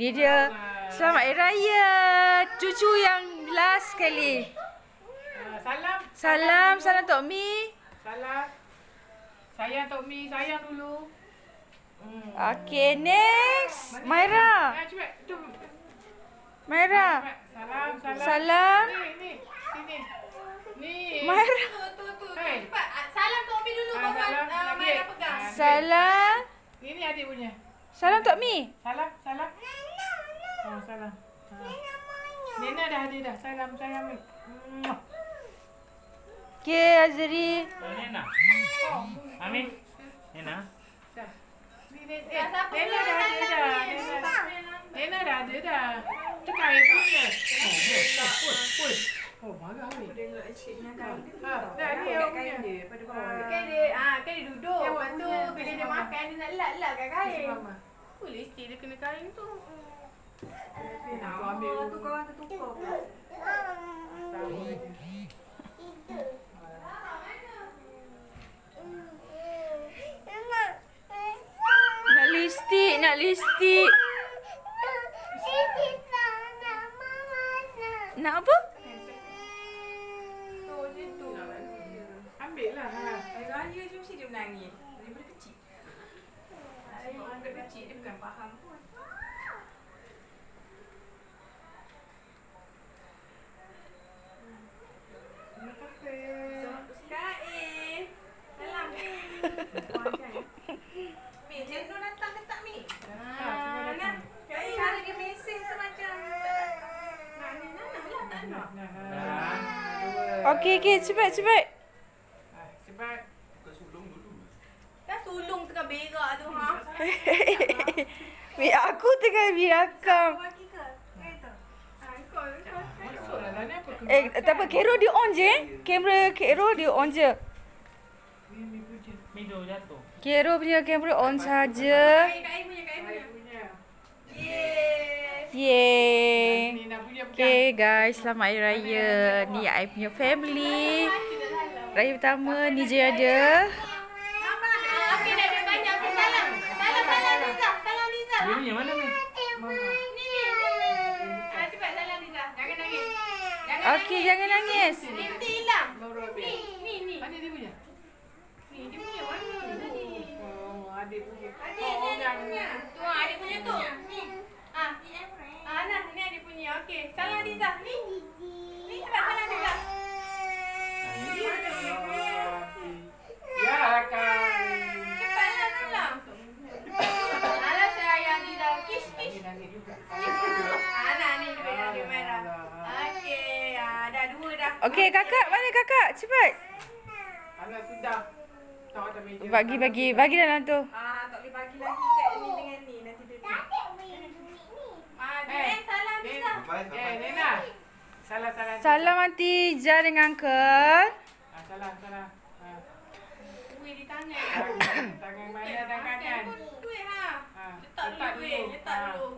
Ni dia Selamat Hari Raya Cucu yang last sekali Uh, salam. Salam Salam Tok Mi Salam. Sayang Tok Mi, sayang dulu. Hmm. Okay next Maira Ah. Maira. Salam, salam. Salam Ni, ni. Sini. Ni. Maira Tu, tu, tu. Cepat. Ah, Salam Tok Mi dulu Ah, salam. uh. Maira pegang. Salam Ni ni adik punya. Salam Tok Mi Salam, salam. Oh, salam. Ha. Nena dah ada dah. Salam, salam. Okay Azri Nena. Amin. Nena. Dah. Ni, ni, eh, Dah siapa Nena pula dah ada salam dah. ni? Nena dah. Nena ada dah. Tu kain punya. Oh, pun. Oh, marah weh. Ha, dah ni awak punya. Kan dia, ah, kan dia duduk. Lepas tu, bila dia makan, dia nak lap-lap kat kain. Boleh stay dia kena kain tu. Nak lipstick Nak lipstick Nak apa? Ambil lah. Raya je mesti dia menangis. Daripada kecil. Budak kecil dia bukan faham pun. Terima kasih. Kak Eh. Salam. Mi, Cik Nur datang ke tak Mi? Tak, semua datang. Kak Eh, cara dia mesej tu macam Nak ni, nak nak lah, tak nak. Nah, nah. Dua. Okay okay cepat cepat Ha, Cepat. Kan sulung tengah berak tu, ha? Weh aku tengah birakam tu. Ah, Eh tak apa Kero dia on je eh Kamera Kero dia on je Mido jatuh. Kero punya kamera on saja Kak Eh punya, Kak Saya punya. punya. Yeay. Yeay Ni nak punya pegang. Okay guys Selamat Hari Raya Ni I punya family Raya pertama ni je ada Okey, mana ni? Ni, ni, cepat salam Liza. Jangan nangis. Jangan Okay jangan nangis Lipstick hilang. Ni, ni, ni. Mana dia punya? Ni, dia punya? Oh, adik punya. Adik, ni adik punya. Tu, ah, adik punya tu. Ah. Ah, nah, ni adik punya. Okey, salam Liza. Ni. Ni, cepat salam Liza. Ya kan. Cepatlah salam. Alah. Ah, nah, ni dia merah. Okey, ah, dah dua dah. Okay kakak mana kakak Cepat Alah sudah. Tak ada. Bagi bagi Bagi dalam tu Ah, tak boleh bagi lagi kat ni dengan ni. Nanti dia Ah, Jen, salam. Liza. Eh, Nena. Salah salah. Salam Aunty Ija dengan Uncle Ah, salah salah. Ah. Duit di tangan. Tangan tangan mana dan kanan. Duit ha. Ah, Letak dulu duit. Letak Ah. dulu.